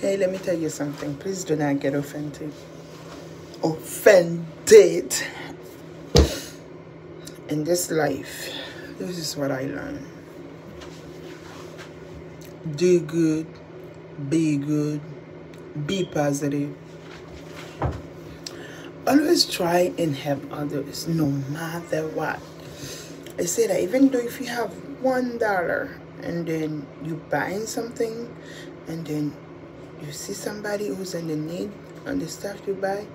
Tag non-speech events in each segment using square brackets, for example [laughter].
Hey, let me tell you something. Please do not get offended. Offended. In this life, this is what I learned. Do good, be good, be positive. Always try and help others no matter what. I say that even though if you have one dollar and then you buying something and then you see somebody who's in the need on the stuff you buy,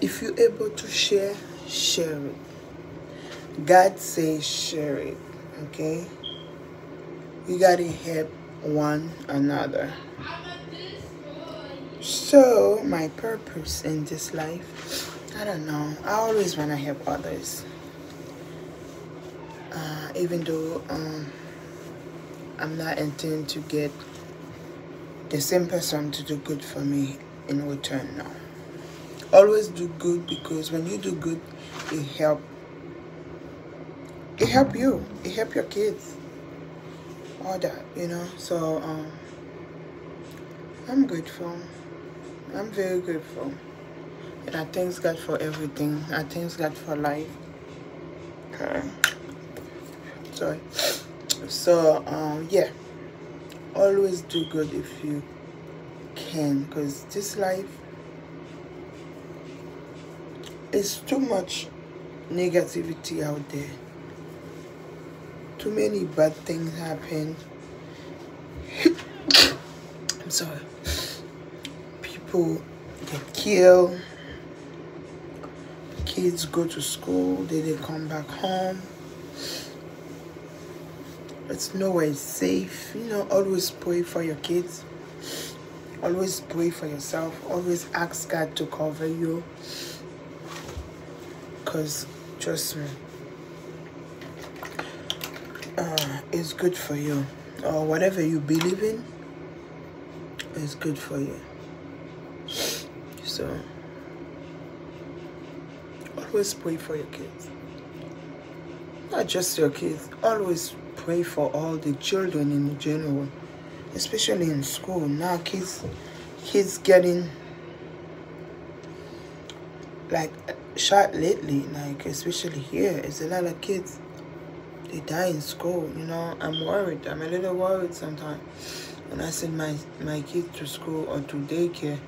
if you're able to share, share it. God says share it, okay? You gotta help one another. So, my purpose in this life, I don't know. I always want to help others. Uh, even though um, I'm not intending to get the same person to do good for me in return now. Always do good because when you do good, it help. It help you. It help your kids. All that, you know. So um, I'm grateful. I'm very grateful. And I thank God for everything. I thank God for life. Okay. Sorry. So um, yeah always do good if you can because this life is too much negativity out there. Too many bad things happen. [coughs] I'm sorry. People get killed. Kids go to school. They they come back home it's nowhere safe. You know always pray for your kids. Always pray for yourself. Always ask god to cover you. Because trust me uh, it's good for you. Or whatever you believe in is good for you. So always pray for your kids. Not just your kids. Always pray for all the children in general, especially in school. Now kids kids getting like shot lately, like especially here. It's a lot of kids they die in school, you know. I'm worried. I'm a little worried sometimes when I send my my kids to school or to daycare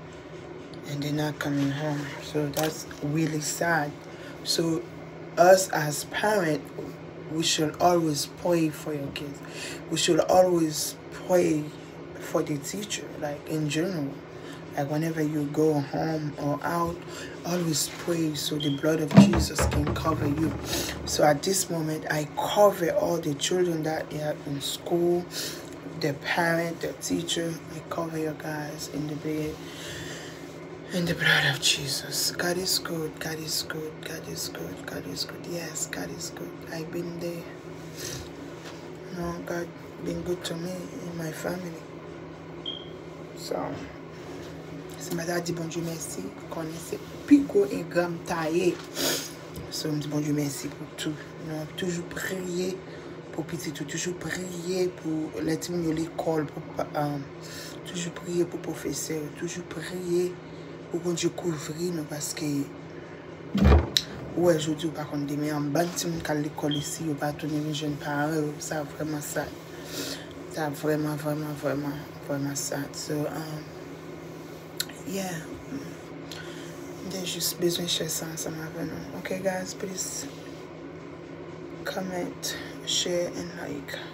and they're not coming home. So that's really sad. So us as parents we should always pray for your kids. We should always pray for the teacher, like in general. Like whenever you go home or out, always pray so the blood of Jesus can cover you. So at this moment, I cover all the children that are in school, the parent, the teacher. I cover you guys in the bed. In the blood of Jesus. God is good. God is good. God is good. God is good. Yes, God is good. I've been there. You know, God been good to me and my family. So, c'est ma dit bon Dieu merci. Connaissez pico et gamme taillé. So, me dit bon Dieu merci pour tout. You know, toujours prier pour petit tout. Toujours prier pour les petits de l'école. Um, toujours prier pour professeur. Toujours prier ou kon di kouvri nou paske ou e jodi ou pa kon deme an ban ti moun kal l'ekol isi ou pa toune mi jen pare ou sa vreman sad sa vreman vreman vreman vreman sad so um, yeah. De jist bezwen chese ansam aven nou. Ok guys please comment share and like.